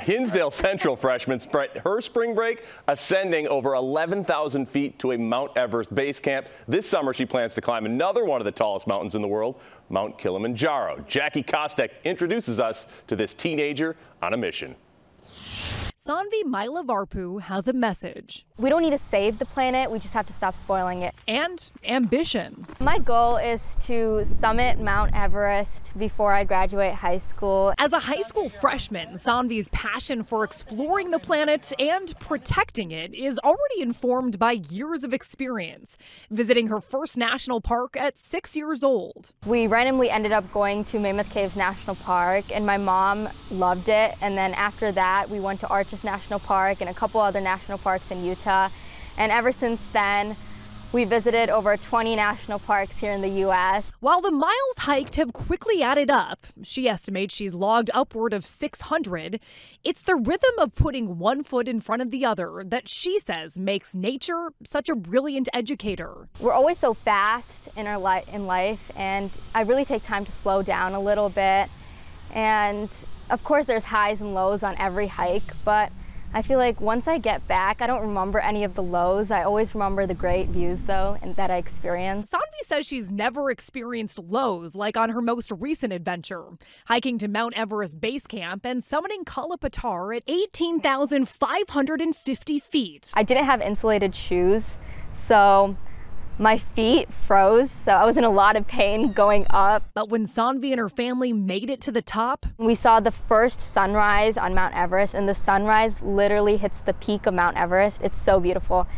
Hinsdale Central freshman spent her spring break ascending over 11,000 feet to a Mount Everest base camp. This summer, she plans to climb another one of the tallest mountains in the world, Mount Kilimanjaro. Jackie Kostek introduces us to this teenager on a mission. Saanvi Mylavarapu has a message. We don't need to save the planet, we just have to stop spoiling it. And ambition. My goal is to summit Mount Everest before I graduate high school. As a high school freshman, Saanvi's passion for exploring the planet and protecting it is already informed by years of experience, visiting her first national park at six years old. We randomly ended up going to Mammoth Caves National Park, and my mom loved it. And then after that, we went to Arch Arches National Park and a couple other national parks in Utah. And ever since then, we visited over 20 national parks here in the U.S. While the miles hiked have quickly added up, she estimates she's logged upward of 600. It's the rhythm of putting one foot in front of the other that she says makes nature such a brilliant educator. We're always so fast in our li- in life, and I really take time to slow down a little bit. And of course, there's highs and lows on every hike, but I feel like once I get back, I don't remember any of the lows. I always remember the great views, though, and that I experienced. Saanvi says she's never experienced lows like on her most recent adventure, hiking to Mount Everest Base Camp and summiting Kala Patthar at 18,550 feet. I didn't have insulated shoes, so my feet froze, so I was in a lot of pain going up. But when Saanvi and her family made it to the top, we saw the first sunrise on Mount Everest, and the sunrise literally hits the peak of Mount Everest. It's so beautiful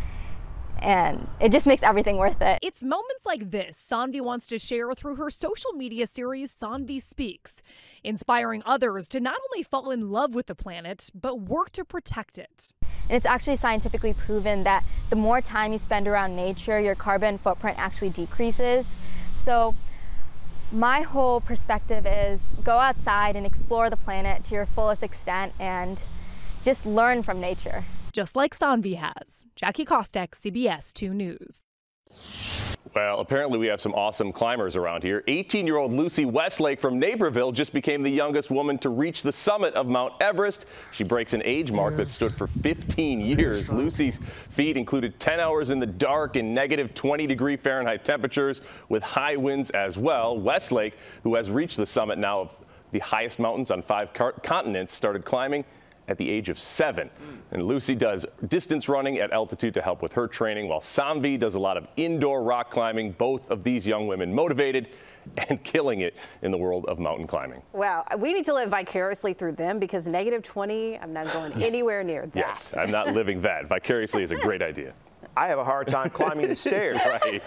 and it just makes everything worth it. It's moments like this Saanvi wants to share through her social media series Saanvi Speaks, inspiring others to not only fall in love with the planet, but work to protect it. And it's actually scientifically proven that the more time you spend around nature, your carbon footprint actually decreases. So my whole perspective is go outside and explore the planet to your fullest extent and just learn from nature just like Saanvi has. Jackie Kostek, CBS 2 News. Well, apparently we have some awesome climbers around here. 18-year-old Lucy Westlake from Naperville just became the youngest woman to reach the summit of Mount Everest. She breaks an age mark that stood for 15 years. Lucy's feat included 10 hours in the dark in negative 20 degree Fahrenheit temperatures with high winds as well. Westlake, who has reached the summit now of the highest mountains on five continents, started climbing at the age of seven. And Lucy does distance running at altitude to help with her training, while Saanvi does a lot of indoor rock climbing. Both of these young women motivated and killing it in the world of mountain climbing. Wow, we need to live vicariously through them because negative 20, I'm not going anywhere near that. Yes, I'm not living that. Vicariously is a great idea. I have a hard time climbing the stairs. Right.